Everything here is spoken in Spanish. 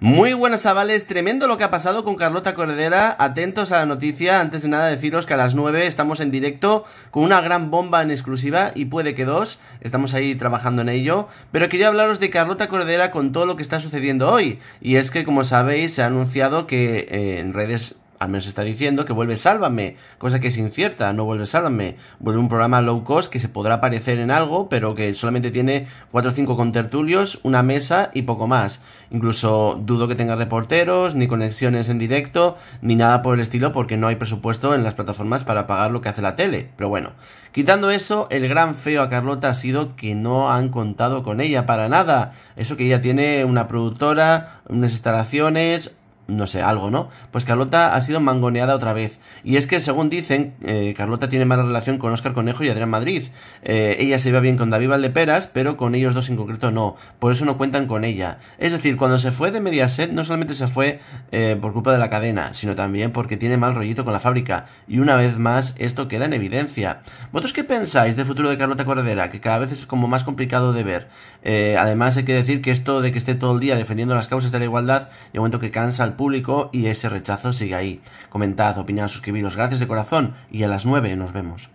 Muy buenas chavales, tremendo lo que ha pasado con Carlota Cordera, atentos a la noticia, antes de nada deciros que a las 9 estamos en directo con una gran bomba en exclusiva y puede que dos, estamos ahí trabajando en ello, pero quería hablaros de Carlota Cordera con todo lo que está sucediendo hoy, y es que como sabéis se ha anunciado que eh, en redes al menos está diciendo que vuelve Sálvame, cosa que es incierta, no vuelve Sálvame, vuelve un programa low cost que se podrá parecer en algo, pero que solamente tiene 4 o 5 contertulios, una mesa y poco más. Incluso dudo que tenga reporteros, ni conexiones en directo, ni nada por el estilo, porque no hay presupuesto en las plataformas para pagar lo que hace la tele. Pero bueno, quitando eso, el gran feo a Carlota ha sido que no han contado con ella para nada. Eso que ella tiene una productora, unas instalaciones, no sé, algo, ¿no? Pues Carlota ha sido mangoneada otra vez. Y es que, según dicen, eh, Carlota tiene mala relación con Óscar Conejo y Adrián Madrid. Eh, ella se iba bien con David Valdeperas, pero con ellos dos en concreto no. Por eso no cuentan con ella. Es decir, cuando se fue de Mediaset, no solamente se fue eh, por culpa de la cadena, sino también porque tiene mal rollito con la fábrica. Y una vez más, esto queda en evidencia. ¿Vosotros qué pensáis del futuro de Carlota Cordera? Que cada vez es como más complicado de ver. además, hay que decir que esto de que esté todo el día defendiendo las causas de la igualdad, y un momento que cansa al público y ese rechazo sigue ahí. Comentad, opinad, suscribiros, gracias de corazón y a las 9 nos vemos.